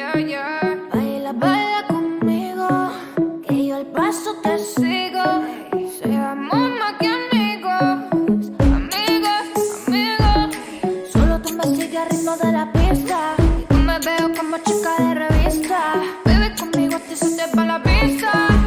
Baila, baila conmigo, que yo al paso te sigo. Seamos más que amigos, amigos, amigos. Solo tú me sigues al ritmo de la pista. Y yo me veo como chica de revista. Bebe conmigo, te se te va la pista.